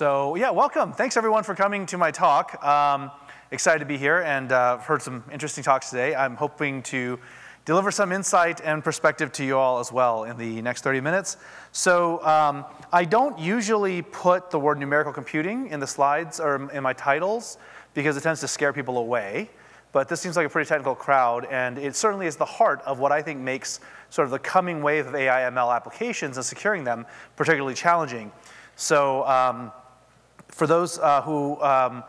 So yeah, welcome. Thanks everyone for coming to my talk. Um, excited to be here and uh, heard some interesting talks today. I'm hoping to deliver some insight and perspective to you all as well in the next 30 minutes. So um, I don't usually put the word numerical computing in the slides or in my titles because it tends to scare people away. But this seems like a pretty technical crowd, and it certainly is the heart of what I think makes sort of the coming wave of AI ML applications and securing them particularly challenging. So um, for those uh, who um,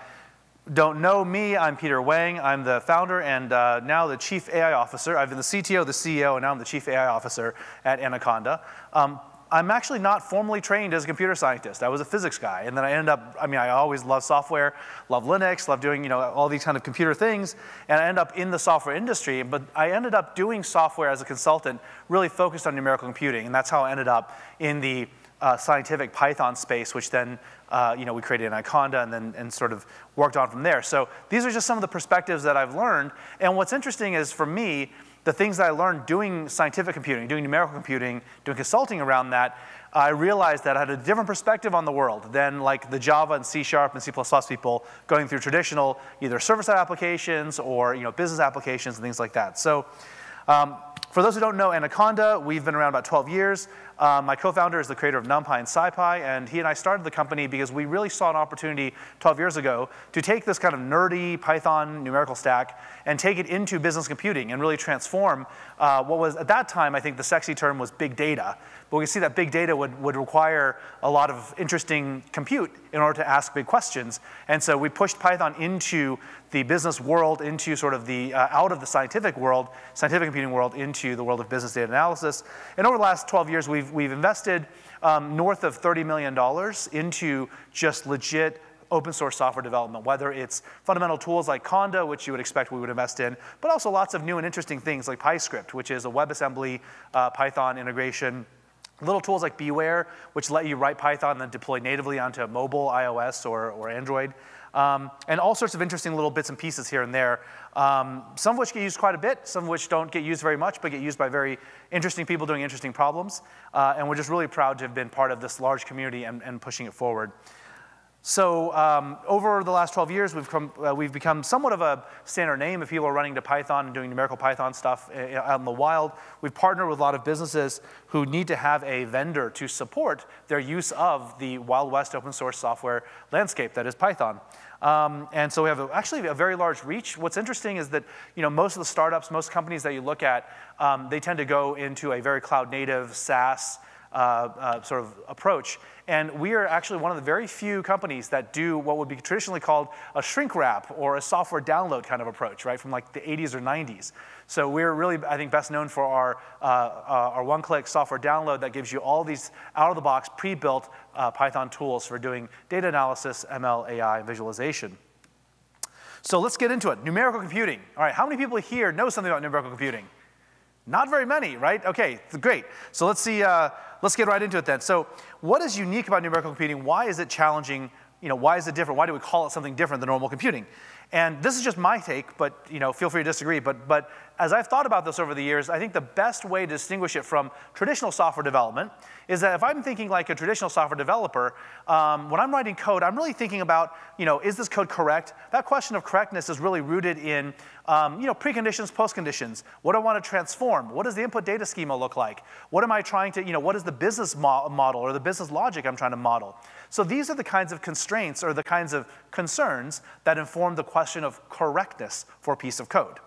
don't know me, I'm Peter Wang. I'm the founder and uh, now the chief AI officer. I've been the CTO, the CEO, and now I'm the chief AI officer at Anaconda. Um, I'm actually not formally trained as a computer scientist. I was a physics guy, and then I ended up, I mean, I always loved software, love Linux, love doing, you know, all these kind of computer things, and I ended up in the software industry, but I ended up doing software as a consultant, really focused on numerical computing, and that's how I ended up in the uh, scientific Python space, which then uh, you know, we created Anaconda and then and sort of worked on from there. So these are just some of the perspectives that I've learned. And what's interesting is for me, the things that I learned doing scientific computing, doing numerical computing, doing consulting around that, I realized that I had a different perspective on the world than like the Java and C Sharp and C++ people going through traditional either server-side applications or you know, business applications and things like that. So um, for those who don't know Anaconda, we've been around about 12 years. Uh, my co-founder is the creator of NumPy and SciPy, and he and I started the company because we really saw an opportunity 12 years ago to take this kind of nerdy Python numerical stack and take it into business computing and really transform uh, what was, at that time, I think the sexy term was big data. But we see that big data would, would require a lot of interesting compute in order to ask big questions. And so we pushed Python into the business world, into sort of the, uh, out of the scientific world, scientific computing world, into the world of business data analysis. And over the last 12 years, we've, we've invested um, north of $30 million into just legit open source software development, whether it's fundamental tools like Conda, which you would expect we would invest in, but also lots of new and interesting things like PyScript, which is a WebAssembly uh, Python integration Little tools like BeeWare, which let you write Python and then deploy natively onto mobile, iOS, or, or Android. Um, and all sorts of interesting little bits and pieces here and there, um, some of which get used quite a bit, some of which don't get used very much, but get used by very interesting people doing interesting problems. Uh, and we're just really proud to have been part of this large community and, and pushing it forward. So um, over the last 12 years, we've, come, uh, we've become somewhat of a standard name if people are running to Python and doing numerical Python stuff uh, out in the wild. We've partnered with a lot of businesses who need to have a vendor to support their use of the Wild West open source software landscape that is Python. Um, and so we have a, actually a very large reach. What's interesting is that you know, most of the startups, most companies that you look at, um, they tend to go into a very cloud native SaaS uh, uh, sort of approach. And we are actually one of the very few companies that do what would be traditionally called a shrink wrap or a software download kind of approach, right, from like the 80s or 90s. So we're really, I think, best known for our, uh, uh, our one-click software download that gives you all these out-of-the-box, pre-built uh, Python tools for doing data analysis, ML, AI, and visualization. So let's get into it. Numerical computing. All right, how many people here know something about numerical computing? Not very many, right? Okay, great. So let's see, uh, let's get right into it then. So what is unique about numerical computing? Why is it challenging? You know, why is it different? Why do we call it something different than normal computing? And this is just my take, but you know, feel free to disagree. But, but as I've thought about this over the years, I think the best way to distinguish it from traditional software development is that if I'm thinking like a traditional software developer, um, when I'm writing code, I'm really thinking about, you know, is this code correct? That question of correctness is really rooted in, um, you know, preconditions, postconditions. What do I want to transform? What does the input data schema look like? What am I trying to, you know, what is the business mo model or the business logic I'm trying to model? So these are the kinds of constraints or the kinds of concerns that inform the question of correctness for a piece of code.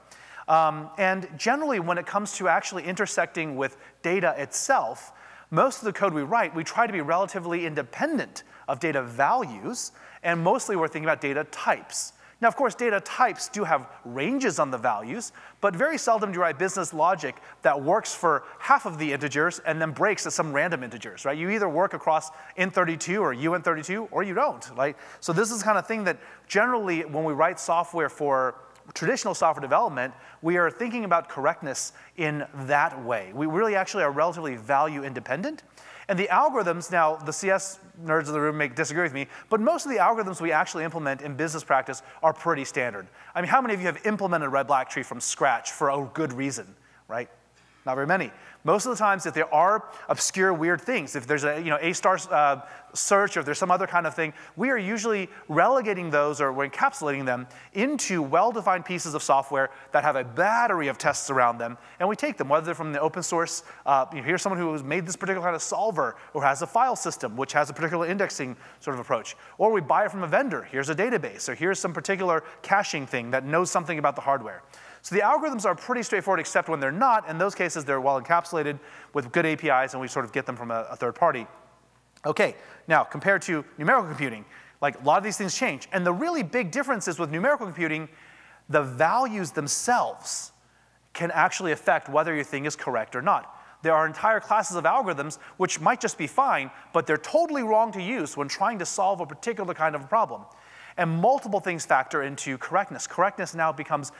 Um, and generally, when it comes to actually intersecting with data itself, most of the code we write, we try to be relatively independent of data values, and mostly we're thinking about data types. Now, of course, data types do have ranges on the values, but very seldom do you write business logic that works for half of the integers and then breaks at some random integers, right? You either work across int32 or uint32 or you don't, right? So this is kind of thing that generally when we write software for traditional software development, we are thinking about correctness in that way. We really actually are relatively value independent. And the algorithms, now the CS nerds in the room may disagree with me, but most of the algorithms we actually implement in business practice are pretty standard. I mean, how many of you have implemented red black tree from scratch for a good reason, right? Not very many. Most of the times, if there are obscure, weird things, if there's a you know A star uh, search or if there's some other kind of thing, we are usually relegating those or we're encapsulating them into well-defined pieces of software that have a battery of tests around them, and we take them, whether they're from the open source. Uh, you know, here's someone who has made this particular kind of solver or has a file system which has a particular indexing sort of approach, or we buy it from a vendor. Here's a database, or here's some particular caching thing that knows something about the hardware. So the algorithms are pretty straightforward except when they're not. In those cases, they're well encapsulated with good APIs and we sort of get them from a, a third party. Okay, now compared to numerical computing, like a lot of these things change. And the really big difference is with numerical computing, the values themselves can actually affect whether your thing is correct or not. There are entire classes of algorithms which might just be fine, but they're totally wrong to use when trying to solve a particular kind of problem. And multiple things factor into correctness. Correctness now becomes,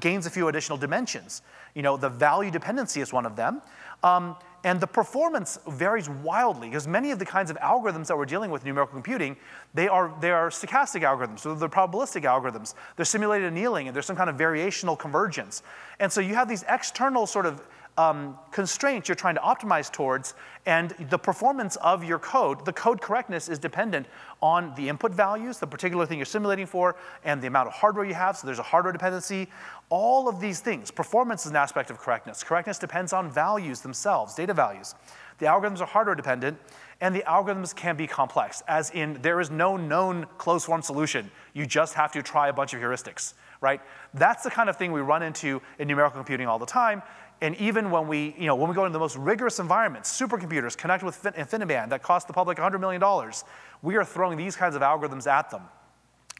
gains a few additional dimensions. You know, the value dependency is one of them. Um, and the performance varies wildly because many of the kinds of algorithms that we're dealing with in numerical computing, they are, they are stochastic algorithms, so they're probabilistic algorithms. They're simulated annealing and there's some kind of variational convergence. And so you have these external sort of um, constraints you're trying to optimize towards, and the performance of your code, the code correctness is dependent on the input values, the particular thing you're simulating for, and the amount of hardware you have, so there's a hardware dependency. All of these things, performance is an aspect of correctness. Correctness depends on values themselves, data values. The algorithms are hardware dependent, and the algorithms can be complex, as in there is no known closed form solution. You just have to try a bunch of heuristics, right? That's the kind of thing we run into in numerical computing all the time. And even when we, you know, when we go into the most rigorous environments, supercomputers connect with InfiniBand that cost the public $100 million, we are throwing these kinds of algorithms at them.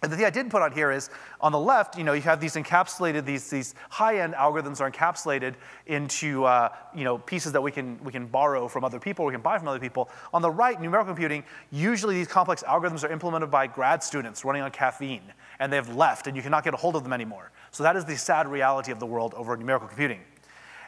And the thing I did put on here is on the left, you know, you have these encapsulated, these, these high-end algorithms are encapsulated into, uh, you know, pieces that we can, we can borrow from other people, we can buy from other people. On the right, numerical computing, usually these complex algorithms are implemented by grad students running on caffeine, and they have left, and you cannot get a hold of them anymore. So that is the sad reality of the world over numerical computing.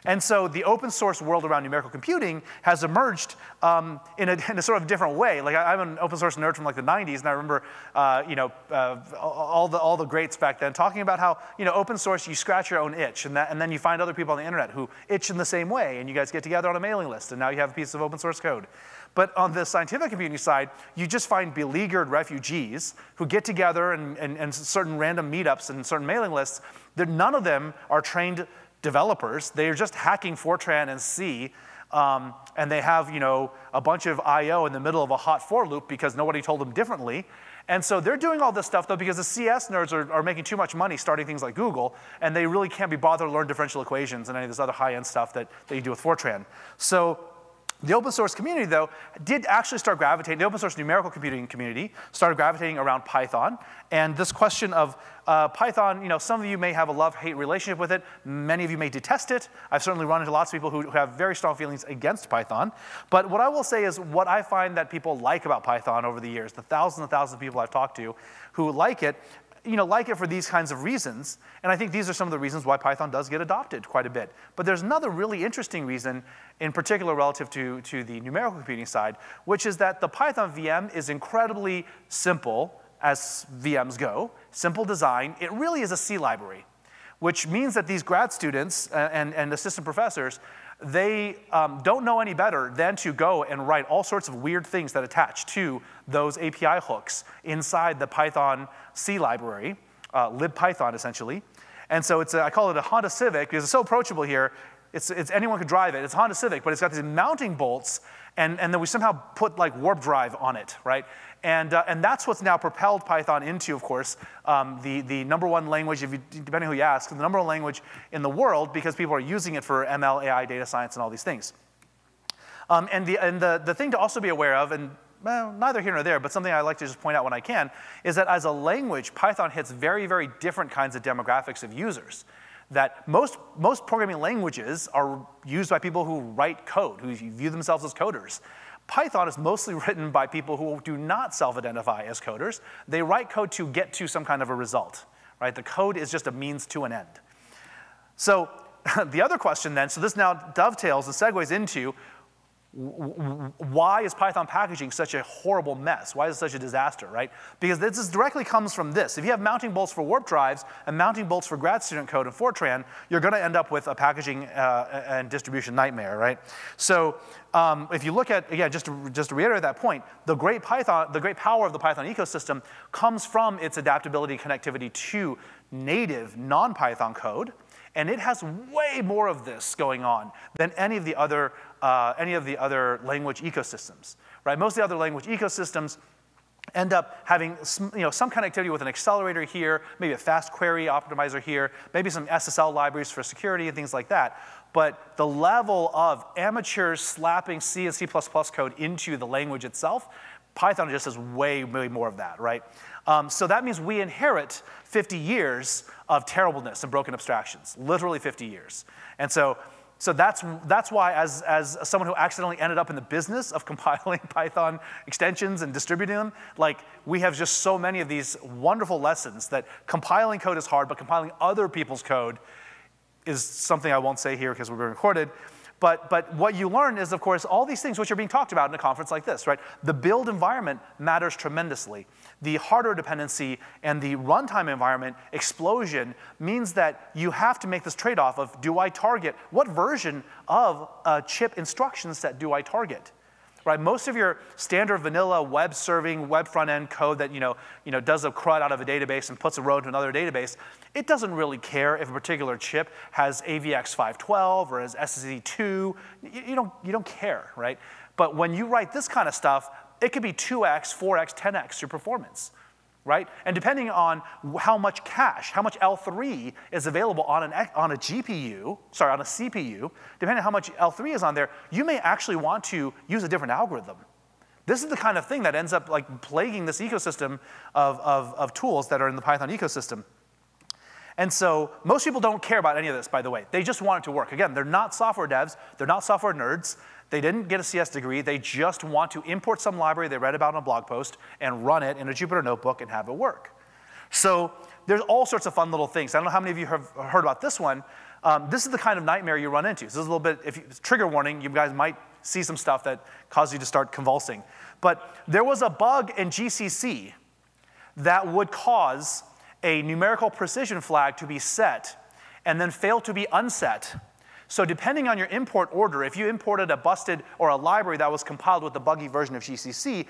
And so the open source world around numerical computing has emerged um, in, a, in, a, sort of different way. Like I, am an open source nerd from like the 90s, and I remember, uh, you know, uh, all the all the greats back then talking about how you know open source you scratch your own itch, and that, and then you find other people on the internet who itch in the same way, and you guys get together on a mailing list, and now you have a piece of open source code. But on the scientific community side, you just find beleaguered refugees who get together and, and, and certain random meetups and certain mailing lists. That none of them are trained developers. They're just hacking Fortran and C, um, and they have you know a bunch of I/O in the middle of a hot for loop because nobody told them differently. And so they're doing all this stuff though because the CS nerds are, are making too much money starting things like Google, and they really can't be bothered to learn differential equations and any of this other high-end stuff that, that you do with Fortran. So the open source community, though, did actually start gravitating, the open source numerical computing community started gravitating around Python. And this question of uh, Python, you know, some of you may have a love-hate relationship with it. Many of you may detest it. I've certainly run into lots of people who have very strong feelings against Python. But what I will say is what I find that people like about Python over the years, the thousands and thousands of people I've talked to who like it, you know, like it for these kinds of reasons. And I think these are some of the reasons why Python does get adopted quite a bit. But there's another really interesting reason, in particular relative to, to the numerical computing side, which is that the Python VM is incredibly simple as VMs go, simple design. It really is a C library, which means that these grad students uh, and, and assistant professors they um, don't know any better than to go and write all sorts of weird things that attach to those API hooks inside the Python C library, uh, libpython essentially. And so it's a, I call it a Honda Civic because it's so approachable here. It's, it's anyone could drive it. It's Honda Civic, but it's got these mounting bolts, and, and then we somehow put like warp drive on it, right? And, uh, and that's what's now propelled Python into, of course, um, the, the number one language, if you, depending who you ask, the number one language in the world because people are using it for ML, AI, data science, and all these things. Um, and the, and the, the thing to also be aware of, and well, neither here nor there, but something I like to just point out when I can, is that as a language, Python hits very, very different kinds of demographics of users. That most, most programming languages are used by people who write code, who view themselves as coders. Python is mostly written by people who do not self-identify as coders. They write code to get to some kind of a result, right? The code is just a means to an end. So the other question then, so this now dovetails and segues into why is Python packaging such a horrible mess? Why is it such a disaster, right? Because this directly comes from this. If you have mounting bolts for warp drives and mounting bolts for grad student code in Fortran, you're going to end up with a packaging uh, and distribution nightmare, right? So um, if you look at, again, just to, just to reiterate that point, the great Python, the great power of the Python ecosystem comes from its adaptability connectivity to native non-Python code, and it has way more of this going on than any of the other, uh, any of the other language ecosystems, right? Most of the other language ecosystems end up having you know, some connectivity with an accelerator here, maybe a fast query optimizer here, maybe some SSL libraries for security and things like that. But the level of amateurs slapping C and C++ code into the language itself, Python just has way, way more of that, right? Um, so that means we inherit 50 years of terribleness and broken abstractions, literally 50 years. And so, so that's, that's why, as, as someone who accidentally ended up in the business of compiling Python extensions and distributing them, like we have just so many of these wonderful lessons that compiling code is hard, but compiling other people's code is something I won't say here because we're being recorded. But, but what you learn is, of course, all these things which are being talked about in a conference like this, right? The build environment matters tremendously. The hardware dependency and the runtime environment explosion means that you have to make this trade-off of do I target, what version of a chip instruction set do I target? Right? Most of your standard vanilla web serving, web front end code that you know, you know, does a CRUD out of a database and puts a row into another database, it doesn't really care if a particular chip has AVX512 or has SSE2. You, you, don't, you don't care, right? But when you write this kind of stuff, it could be 2x, 4x, 10x your performance right? And depending on how much cache, how much L3 is available on, an, on a GPU, sorry, on a CPU, depending on how much L3 is on there, you may actually want to use a different algorithm. This is the kind of thing that ends up like plaguing this ecosystem of, of, of tools that are in the Python ecosystem. And so most people don't care about any of this, by the way. They just want it to work. Again, they're not software devs, they're not software nerds. They didn't get a CS degree. They just want to import some library they read about in a blog post and run it in a Jupyter notebook and have it work. So there's all sorts of fun little things. I don't know how many of you have heard about this one. Um, this is the kind of nightmare you run into. So this is a little bit, if you, trigger warning, you guys might see some stuff that causes you to start convulsing. But there was a bug in GCC that would cause a numerical precision flag to be set and then fail to be unset. So depending on your import order, if you imported a busted or a library that was compiled with the buggy version of GCC,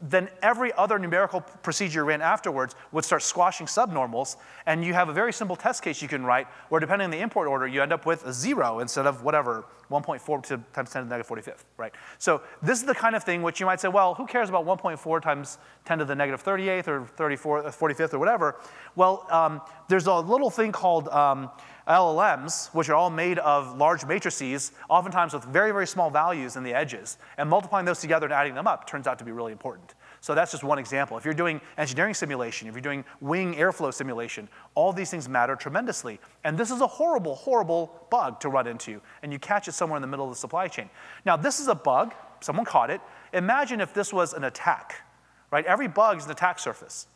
then every other numerical procedure ran afterwards would start squashing subnormals, and you have a very simple test case you can write where depending on the import order, you end up with a zero instead of whatever, 1.4 to times 10 to the negative 45th, right? So this is the kind of thing which you might say, well, who cares about 1.4 times 10 to the negative 38th or 34, 45th or whatever? Well, um, there's a little thing called um, LLMs, which are all made of large matrices, oftentimes with very, very small values in the edges, and multiplying those together and adding them up turns out to be really important. So that's just one example. If you're doing engineering simulation, if you're doing wing airflow simulation, all these things matter tremendously. And this is a horrible, horrible bug to run into, and you catch it somewhere in the middle of the supply chain. Now, this is a bug, someone caught it. Imagine if this was an attack, right? Every bug is an attack surface.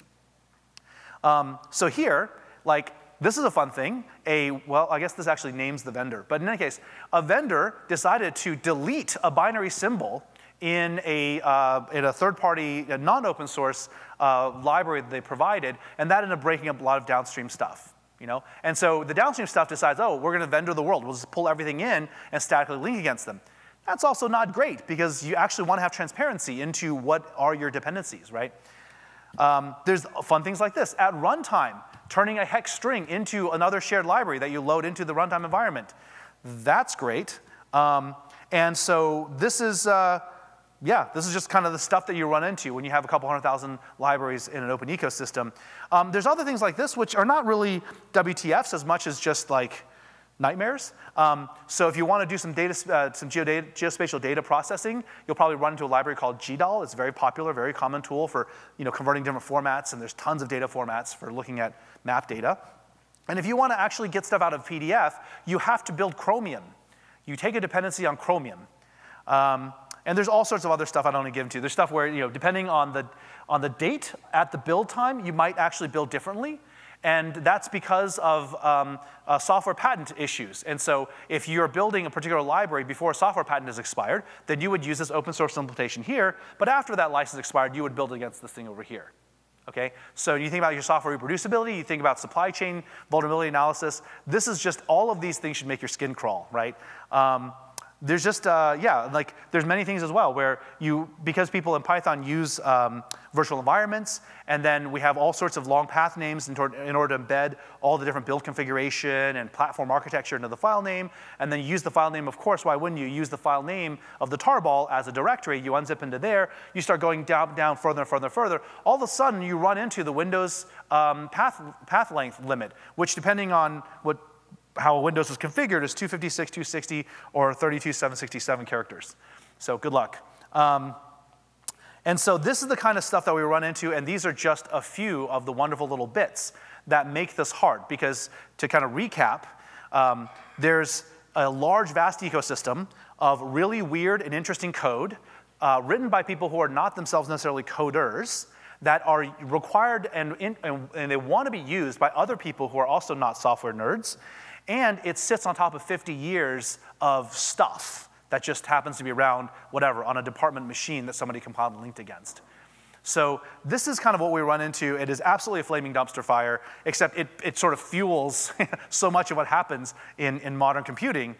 Um, so here, like this is a fun thing. A, well, I guess this actually names the vendor. But in any case, a vendor decided to delete a binary symbol in a, uh, in a third-party, non-open source uh, library that they provided, and that ended up breaking up a lot of downstream stuff. You know? And so the downstream stuff decides, oh, we're going to vendor the world. We'll just pull everything in and statically link against them. That's also not great because you actually want to have transparency into what are your dependencies, right? Um, there's fun things like this. At runtime, turning a hex string into another shared library that you load into the runtime environment. That's great. Um, and so this is, uh, yeah, this is just kind of the stuff that you run into when you have a couple hundred thousand libraries in an open ecosystem. Um, there's other things like this which are not really WTFs as much as just like nightmares. Um, so if you want to do some, data, uh, some geodata, geospatial data processing, you'll probably run into a library called GDAL. It's a very popular, very common tool for you know, converting different formats, and there's tons of data formats for looking at map data. And if you want to actually get stuff out of PDF, you have to build Chromium. You take a dependency on Chromium. Um, and there's all sorts of other stuff I don't want to get into. There's stuff where, you know, depending on the, on the date at the build time, you might actually build differently. And that's because of um, uh, software patent issues. And so if you're building a particular library before a software patent is expired, then you would use this open source implementation here. But after that license expired, you would build against this thing over here. Okay, so you think about your software reproducibility, you think about supply chain vulnerability analysis. This is just all of these things should make your skin crawl, right? Um, there's just, uh, yeah, like there's many things as well where you, because people in Python use um, virtual environments, and then we have all sorts of long path names in, in, order to embed all the different build configuration and platform architecture into the file name, and then you use the file name, of course, why wouldn't you use the file name of the tarball as a directory, you unzip into there, you start going down, down further and further and further, all of a sudden you run into the Windows um, path, path length limit, which depending on what how Windows is configured is 256, 260, or 32, 767 characters. So good luck. Um, and so this is the kind of stuff that we run into, and these are just a few of the wonderful little bits that make this hard. Because to kind of recap, um, there's a large, vast ecosystem of really weird and interesting code uh, written by people who are not themselves necessarily coders that are required and, in, and, and they want to be used by other people who are also not software nerds. And it sits on top of 50 years of stuff that just happens to be around, whatever, on a department machine that somebody compiled and linked against. So this is kind of what we run into. It is absolutely a flaming dumpster fire, except it, it sort of fuels so much of what happens in, in modern computing.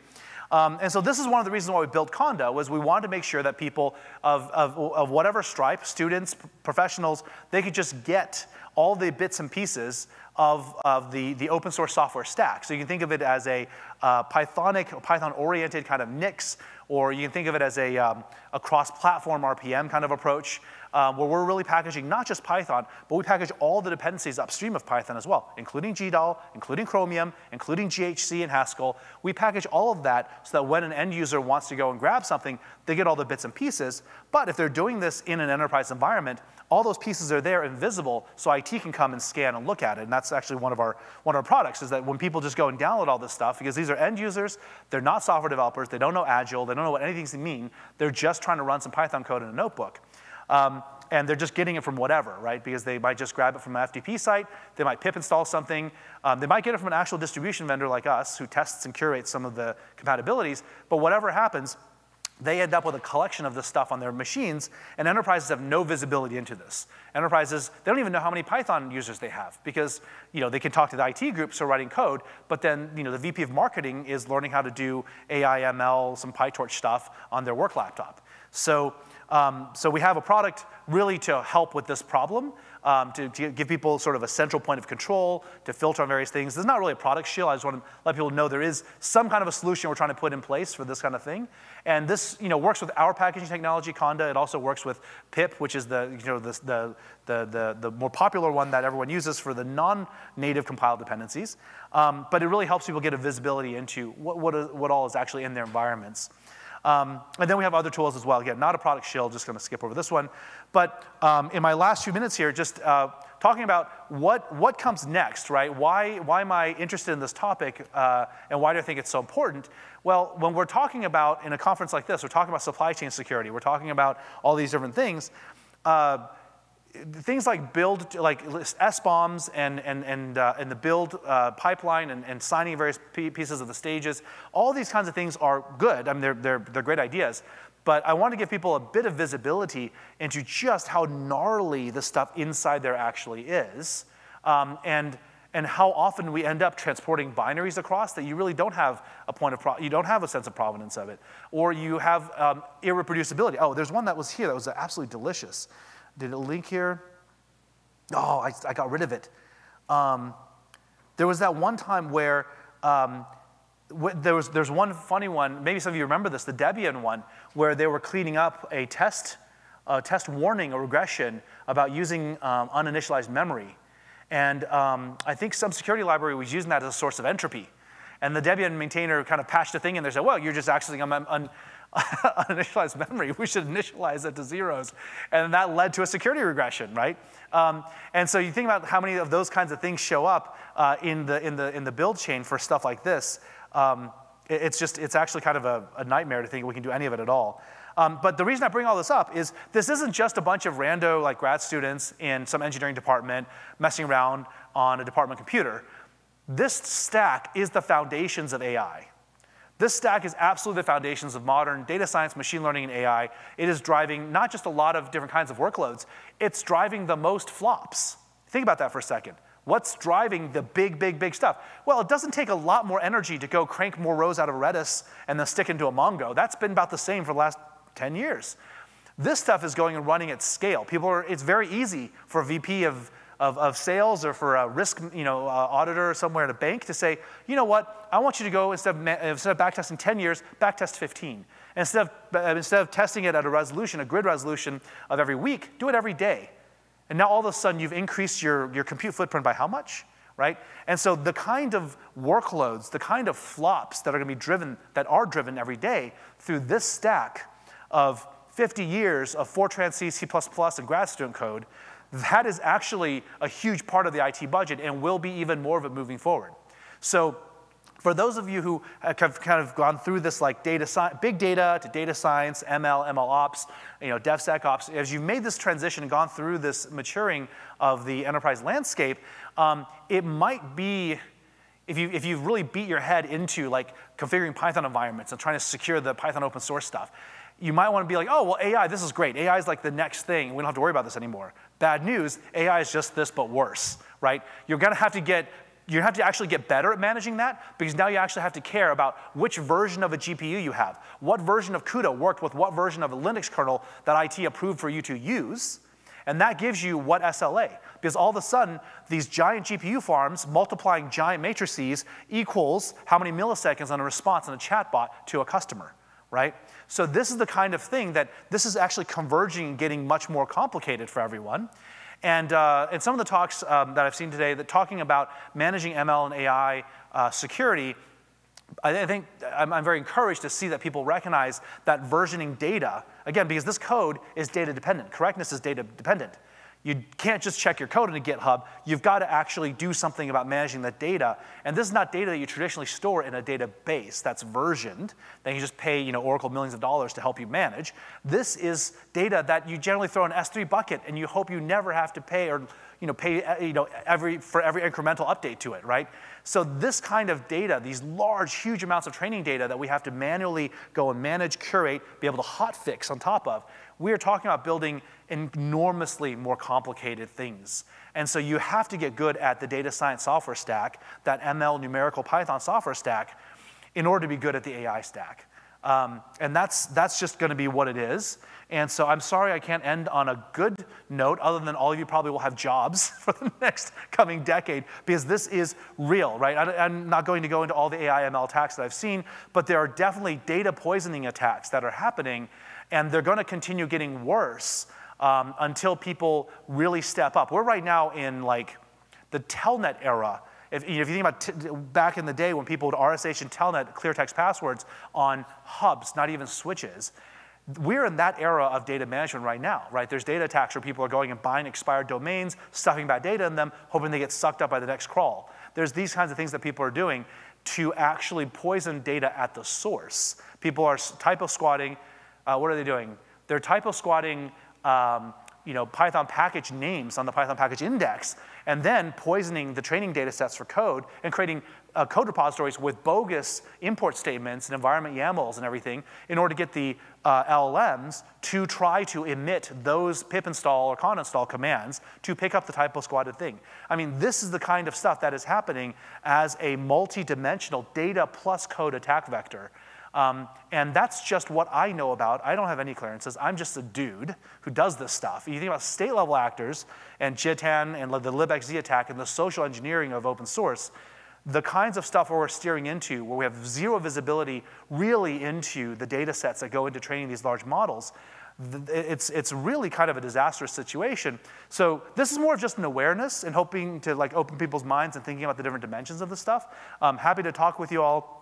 Um, and so this is one of the reasons why we built Conda, was we wanted to make sure that people of, of, of whatever stripe, students, professionals, they could just get all the bits and pieces of, of the, the open source software stack. So you can think of it as a uh, Pythonic, Python-oriented kind of Nix, or you can think of it as a, um, a cross-platform RPM kind of approach, um, where we're really packaging not just Python, but we package all the dependencies upstream of Python as well, including GDAL, including Chromium, including GHC and Haskell. We package all of that so that when an end user wants to go and grab something, they get all the bits and pieces. But if they're doing this in an enterprise environment, all those pieces are there invisible so IT can come and scan and look at it. And that's actually one of our, one of our products is that when people just go and download all this stuff, because these are end users, they're not software developers, they don't know Agile, they don't know what anything's mean, they're just trying to run some Python code in a notebook. Um, and they're just getting it from whatever, right? Because they might just grab it from an FTP site, they might pip install something, um, they might get it from an actual distribution vendor like us who tests and curates some of the compatibilities, but whatever happens, they end up with a collection of this stuff on their machines, and enterprises have no visibility into this. Enterprises, they don't even know how many Python users they have because you know, they can talk to the IT groups who are writing code, but then you know, the VP of marketing is learning how to do AI, ML, some PyTorch stuff on their work laptop. So, um, so we have a product really to help with this problem, um, to, to, give people sort of a central point of control, to filter on various things. This is not really a product shield. I just want to let people know there is some kind of a solution we're trying to put in place for this kind of thing. And this you know, works with our packaging technology, Conda. It also works with pip, which is the, you know, the, the, the, the, more popular one that everyone uses for the non-native compiled dependencies. Um, but it really helps people get a visibility into what, what, what all is actually in their environments. Um, and then we have other tools as well. Again, not a product shield, just going to skip over this one. But um, in my last few minutes here, just uh, talking about what, what comes next, right? Why, why am I interested in this topic uh, and why do I think it's so important? Well, when we're talking about, in a conference like this, we're talking about supply chain security, we're talking about all these different things. Uh, things like build, like SBOMs and, and, and, uh, and the build uh, pipeline and, and signing various pieces of the stages, all these kinds of things are good. I mean, they're, they're, they're great ideas. But I want to give people a bit of visibility into just how gnarly the stuff inside there actually is. Um, and, and how often we end up transporting binaries across that you really don't have a point of, you don't have a sense of provenance of it. Or you have um, irreproducibility. Oh, there's one that was here that was absolutely delicious. Did it link here? Oh, I, I got rid of it. Um, there was that one time where um, there was there's one funny one. Maybe some of you remember this, the Debian one, where they were cleaning up a test, a test warning, a regression about using um, uninitialized memory, and um, I think some security library was using that as a source of entropy. And the Debian maintainer kind of patched a thing in there, said, well, you're just accessing un, uninitialized memory. We should initialize it to zeros. And that led to a security regression, right? Um, and so you think about how many of those kinds of things show up uh, in, the, in, the, in the build chain for stuff like this. Um, it's just, it's actually kind of a, a, nightmare to think we can do any of it at all. Um, but the reason I bring all this up is this isn't just a bunch of rando like grad students in some engineering department messing around on a department computer. This stack is the foundations of AI. This stack is absolutely the foundations of modern data science, machine learning, and AI. It is driving not just a lot of different kinds of workloads, it's driving the most flops. Think about that for a second. What's driving the big, big, big stuff? Well, it doesn't take a lot more energy to go crank more rows out of Redis and then stick into a Mongo. That's been about the same for the last 10 years. This stuff is going and running at scale. People are, it's very easy for a VP of, of, of sales or for a risk you know, uh, auditor somewhere at a bank to say, you know what, I want you to go, instead of, instead of backtesting 10 years, backtest 15. Instead of, uh, instead of testing it at a resolution, a grid resolution of every week, do it every day. And now all of a sudden you've increased your, your compute footprint by how much? Right? And so the kind of workloads, the kind of flops that are going to be driven, that are driven every day through this stack of 50 years of Fortran C, C++, and grad student code, that is actually a huge part of the IT budget and will be even more of it moving forward. So for those of you who have kind of gone through this like data big data to data science, ML, ML ops, you know, DevSecOps, as you've made this transition and gone through this maturing of the enterprise landscape, um, it might be if, you, if you've really beat your head into like configuring Python environments and trying to secure the Python open source stuff, you might want to be like, oh, well, AI, this is great. AI is like the next thing. We don't have to worry about this anymore. Bad news, AI is just this, but worse, right? You're going to have to get you have to actually get better at managing that because now you actually have to care about which version of a GPU you have. What version of CUDA worked with what version of a Linux kernel that IT approved for you to use. And that gives you what SLA. Because all of a sudden, these giant GPU farms multiplying giant matrices equals how many milliseconds on a response in a chatbot to a customer, right? So this is the kind of thing that this is actually converging and getting much more complicated for everyone. And, uh, and some of the talks um, that I've seen today that talking about managing ML and AI uh, security, I think I'm, I'm, very encouraged to see that people recognize that versioning data, again, because this code is data dependent. Correctness is data dependent. You can't just check your code in a GitHub. You've got to actually do something about managing that data. And this is not data that you traditionally store in a database that's versioned, that you just pay you know, Oracle millions of dollars to help you manage. This is data that you generally throw in S3 bucket and you hope you never have to pay or you know, pay uh, you know, every, for every incremental update to it, right? So this kind of data, these large, huge amounts of training data that we have to manually go and manage, curate, be able to hotfix on top of, we are talking about building enormously more complicated things. And so you have to get good at the data science software stack, that ML numerical Python software stack, in order to be good at the AI stack. Um, and that's, that's just going to be what it is. And so I'm sorry I can't end on a good note, other than all of you probably will have jobs for the next coming decade, because this is real, right? I, am not going to go into all the AI ML attacks that I've seen, but there are definitely data poisoning attacks that are happening, and they're going to continue getting worse um, until people really step up. We're right now in like the telnet era. If, if you think about back in the day when people would RSH and telnet clear text passwords on hubs, not even switches, we're in that era of data management right now, right? There's data attacks where people are going and buying expired domains, stuffing bad data in them, hoping they get sucked up by the next crawl. There's these kinds of things that people are doing to actually poison data at the source. People are typo squatting. Uh, what are they doing? They're typo squatting um, you know, Python package names on the Python package index, and then poisoning the training data sets for code and creating uh, code repositories with bogus import statements and environment YAMLs and everything in order to get the uh, LLMs to try to emit those pip install or con install commands to pick up the typo squatted thing. I mean, this is the kind of stuff that is happening as a multi-dimensional data plus code attack vector um, and that's just what I know about. I don't have any clearances. I'm just a dude who does this stuff. You think about state level actors and Jia Tan and the libxz attack and the social engineering of open source, the kinds of stuff where we're steering into, where we have zero visibility really into the data sets that go into training these large models, it's, it's really kind of a disastrous situation. So this is more of just an awareness and hoping to like open people's minds and thinking about the different dimensions of this stuff. I'm happy to talk with you all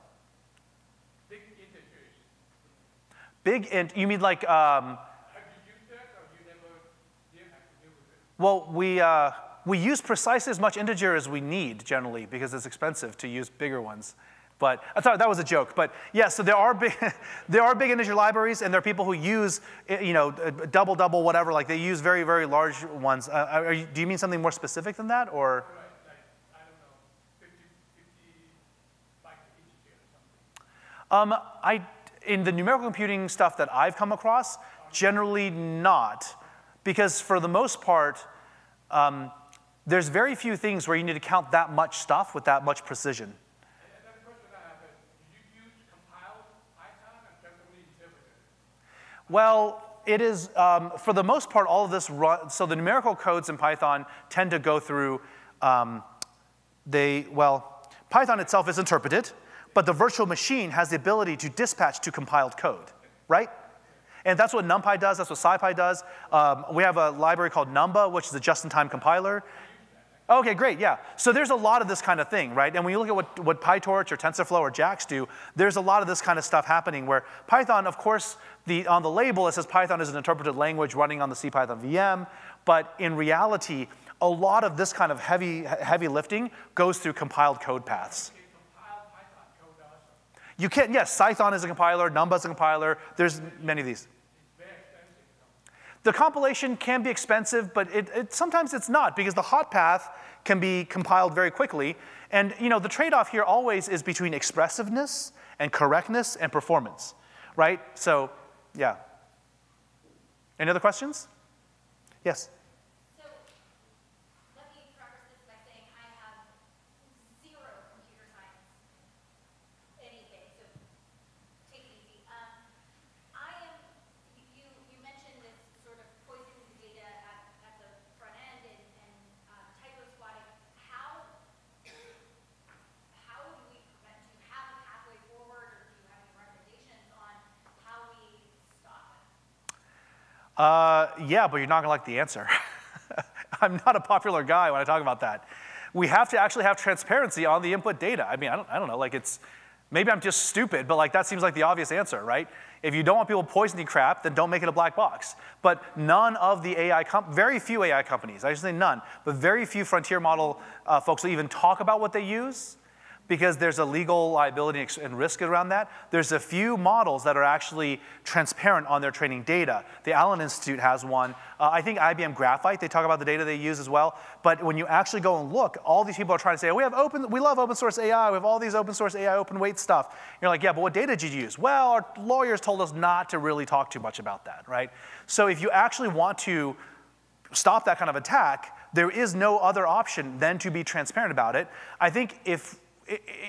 Big int, you mean like, um, Have you used that or you never did have to deal with it? well, we, uh, we use precisely as much integer as we need generally because it's expensive to use bigger ones. But I thought that was a joke. But yeah, so there are big, there are big integer libraries, and there are people who use, eh, you know, double, double, whatever. Like they use very, very large ones. Uh, are you, do you mean something more specific than that, or? I don't know, 50, 50 byte integer or something. Um, I, in the numerical computing stuff that I've come across, generally not, because for the most part, um, there's very few things where you need to count that much stuff with that much precision. Another question I have is, do you use compiled Python or just only interpreted? Well, it is, um, for the most part, all of this run, so the numerical codes in Python tend to go through, um, they, well, Python itself is interpreted, but the virtual machine has the ability to dispatch to compiled code, right? And that's what NumPy does, that's what SciPy does. Um, we have a library called Numba, which is a just-in-time compiler. Okay, great, yeah. So there's a lot of this kind of thing, right? And when you look at what, what PyTorch or TensorFlow or JAX do, there's a lot of this kind of stuff happening where Python, of course, the, on the label it says Python is an interpreted language running on the CPython VM, but in reality, a lot of this kind of heavy, heavy lifting goes through compiled code paths. You can compile Python code also. You can, yes, Cython is a compiler, Numba is a compiler, there's many of these. The compilation can be expensive, but it, it, sometimes it's not because the hot path can be compiled very quickly. And you know, the trade-off here always is between expressiveness and correctness and performance, right? So, yeah. Any other questions? Yes. So let me preface this by saying I have zero computer science anything, so take it easy. Um, I am, you, you mentioned this sort of poisoning the data at, at the front end and, and um, typo squatting. How, how do we prevent, do you have a pathway forward or do you have any recommendations on how we stop it? Uh, yeah, but you're not gonna like the answer. I'm not a popular guy when I talk about that. We have to actually have transparency on the input data. I mean, I don't, I don't know, like it's, maybe I'm just stupid, but like that seems like the obvious answer, right? If you don't want people poisoning crap, then don't make it a black box. But none of the AI, comp- very few AI companies, I should say none, but very few frontier model uh, folks will even talk about what they use because there's a legal liability and risk around that. There's a few models that are actually transparent on their training data. The Allen Institute has one. Uh, I think IBM Granite, they talk about the data they use as well. But when you actually go and look, all these people are trying to say, oh, we have open, we love open source AI, we have all these open source AI open weight stuff. You're like, yeah, but what data did you use? Well, our lawyers told us not to really talk too much about that, right? So if you actually want to stop that kind of attack, there is no other option than to be transparent about it. I think if,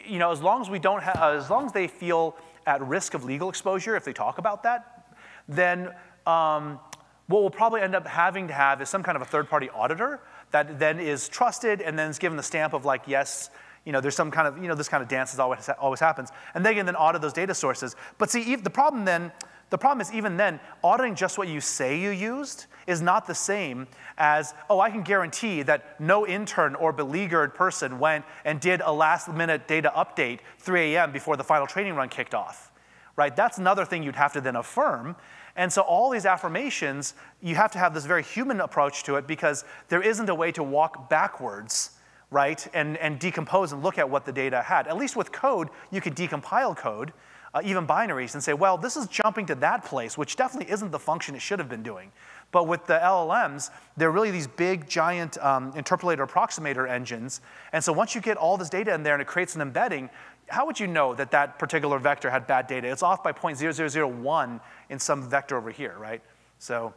you know, as long as we don't have, as long as they feel at risk of legal exposure if they talk about that, then um, what we'll probably end up having to have is some kind of a third-party auditor that then is trusted and then is given the stamp of like, yes, you know, there's some kind of, you know, this kind of dance is always, always happens. And they can then audit those data sources. But see, the problem then, the problem is even then, auditing just what you say you used is not the same as, oh, I can guarantee that no intern or beleaguered person went and did a last minute data update 3 a.m. before the final training run kicked off, right? That's another thing you'd have to then affirm. And so all these affirmations, you have to have this very human approach to it because there isn't a way to walk backwards right, and, and decompose and look at what the data had. At least with code, you could decompile code, uh, even binaries, and say, well, this is jumping to that place, which definitely isn't the function it should have been doing. But with the LLMs, they're really these big, giant um, interpolator approximator engines. And so once you get all this data in there and it creates an embedding, how would you know that that particular vector had bad data? It's off by 0.0001 in some vector over here, right? So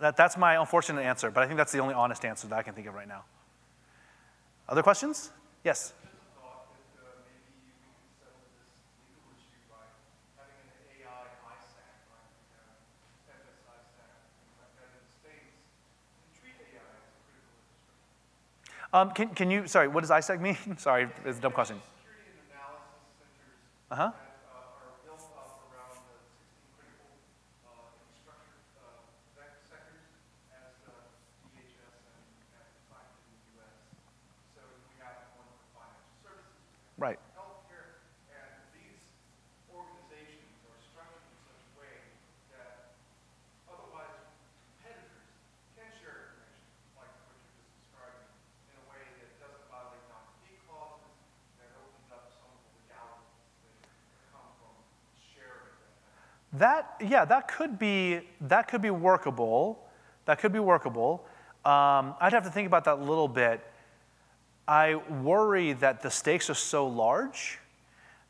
that, that's my unfortunate answer, but I think that's the only honest answer that I can think of right now. Other questions? Yes. Just a thought that uh, maybe we can settle this legal issue by having an AI ISAC, like uh, FSI stack, things like that in the States, and treat AI as a critical infrastructure. Um, can, can you, sorry, what does ISAC mean? sorry, it's a dumb question. Security and analysis centers Uh-huh. that uh, are built up around the 16 critical uh, infrastructure uh, vec- sectors as uh, DHS and, and defined in the U.S. So we have one for finance. That, yeah, that could be, that could be workable. That could be workable. Um, I'd have to think about that a little bit. I worry that the stakes are so large.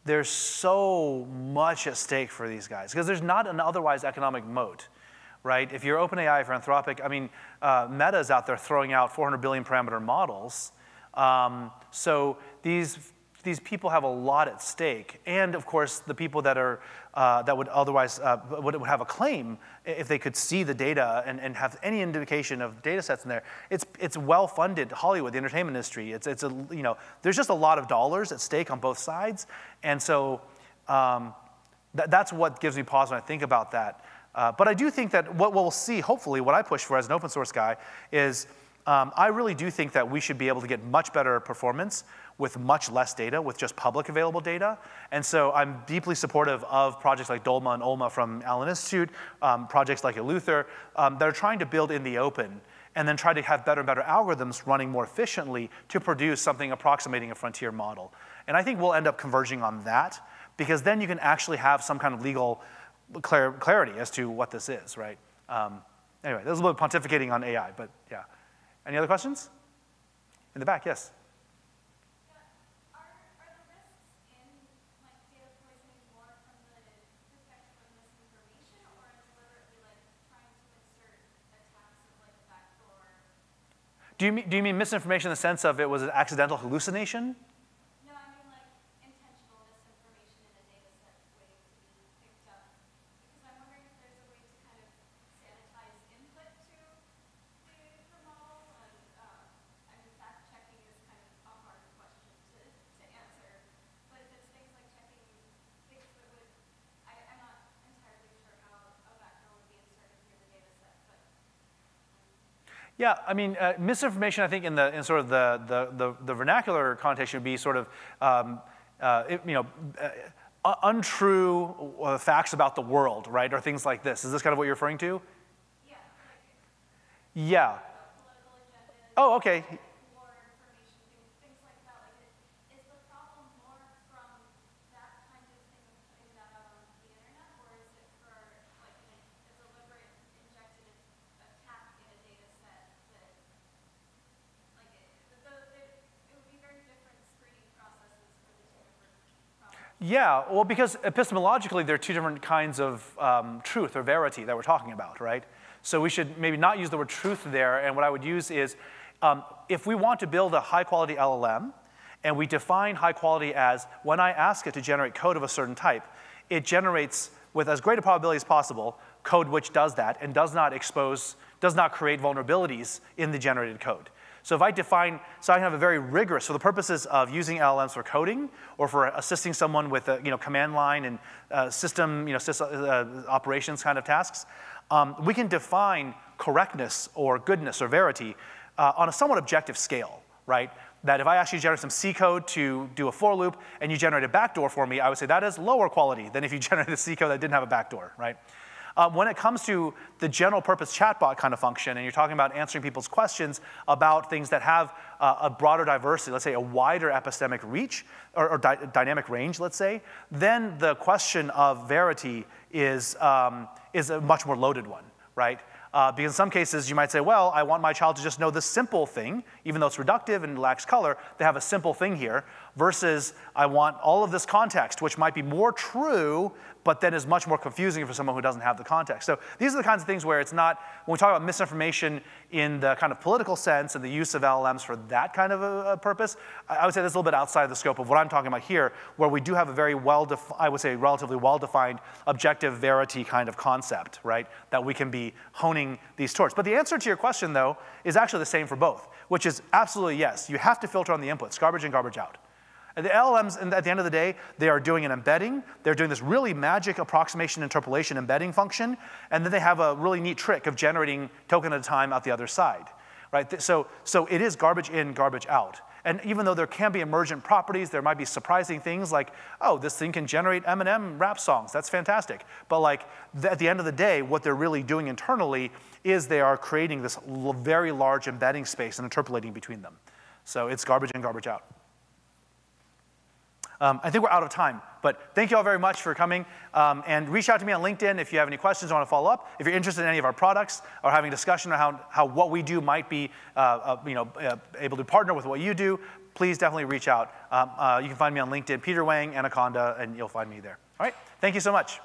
There's so much at stake for these guys because there's not an otherwise economic moat, right? If you're OpenAI for Anthropic, I mean, uh, Meta's out there throwing out 400 billion parameter models. Um, so these these people have a lot at stake. And of course, the people that, are, uh, that would otherwise uh, would, would have a claim if they could see the data and, and have any indication of data sets in there. It's, it's well funded, Hollywood, the entertainment industry. It's, it's a, you know, there's just a lot of dollars at stake on both sides. And so um, th that's what gives me pause when I think about that. Uh, but I do think that what we'll see, hopefully, what I push for as an open source guy is um, I really do think that we should be able to get much better performance with much less data, with just public available data. And so I'm deeply supportive of projects like Dolma and OLMo from Allen Institute, um, projects like Eleuther, um, that are trying to build in the open and then try to have better and better algorithms running more efficiently to produce something approximating a frontier model. And I think we'll end up converging on that because then you can actually have some kind of legal clar clarity as to what this is, right? Um, anyway, there's a little pontificating on AI, but yeah. Any other questions? In the back, yes. Do you, mean, do you mean misinformation in the sense of it was an accidental hallucination? No, I mean like intentional misinformation in a data set waiting to be picked up. Because I'm wondering if there's a way to kind of sanitize input to the, model. And uh, I mean, fact checking is kind of a hard question to, to answer. But if it's things like checking things that would, I, am not entirely sure how a backdoor would be inserted through the data set. But yeah, I mean, uh, misinformation, I think, in, the, in sort of the, the, the, the vernacular connotation would be sort of, um, uh, it, you know, uh, untrue uh, facts about the world, right, or things like this. Is this kind of what you're referring to? Yeah. Yeah. Oh, okay. Yeah, well, because epistemologically, there are two different kinds of um, truth or verity that we're talking about, right? So we should maybe not use the word truth there, and what I would use is um, if we want to build a high quality LLM, and we define high quality as when I ask it to generate code of a certain type, it generates with as great a probability as possible code which does that and does not expose, does not create vulnerabilities in the generated code. So if I define, so I can have a very rigorous, for the purposes of using LLMs for coding or for assisting someone with a you know, command line and uh, system you know, uh, operations kind of tasks, um, we can define correctness or goodness or verity uh, on a somewhat objective scale, right? That if I to generate some C code to do a for loop and you generate a backdoor for me, I would say that is lower quality than if you generated a C code that didn't have a backdoor, right? Uh, when it comes to the general purpose chatbot kind of function, and you're talking about answering people's questions about things that have uh, a broader diversity, let's say a wider epistemic reach or, or dynamic range, let's say, then the question of verity is, um, is a much more loaded one, right? Uh, because in some cases, you might say, well, I want my child to just know this simple thing, even though it's reductive and lacks color, they have a simple thing here, versus I want all of this context, which might be more true, but then is much more confusing for someone who doesn't have the context. So these are the kinds of things where it's not, when we talk about misinformation in the kind of political sense and the use of LLMs for that kind of a, a purpose, I would say that's a little bit outside the scope of what I'm talking about here, where we do have a very well, I would say relatively well-defined objective verity kind of concept, right, that we can be honing these towards. But the answer to your question, though, is actually the same for both, which is absolutely yes. You have to filter on the inputs, garbage in, garbage out. And the LLMs, at the end of the day, they are doing an embedding. They're doing this really magic approximation interpolation embedding function, and then they have a really neat trick of generating token at a time out the other side, right? So, so it is garbage in, garbage out. And even though there can be emergent properties, there might be surprising things like, oh, this thing can generate Eminem rap songs. That's fantastic. But like, at the end of the day, what they're really doing internally is they are creating this very large embedding space and interpolating between them. So it's garbage in, garbage out. Um, I think we're out of time, but thank you all very much for coming. Um, and reach out to me on LinkedIn if you have any questions or want to follow up. If you're interested in any of our products or having a discussion on how, how what we do might be uh, uh, you know, uh, able to partner with what you do, please definitely reach out. Um, uh, you can find me on LinkedIn, Peter Wang, Anaconda, and you'll find me there. All right, thank you so much.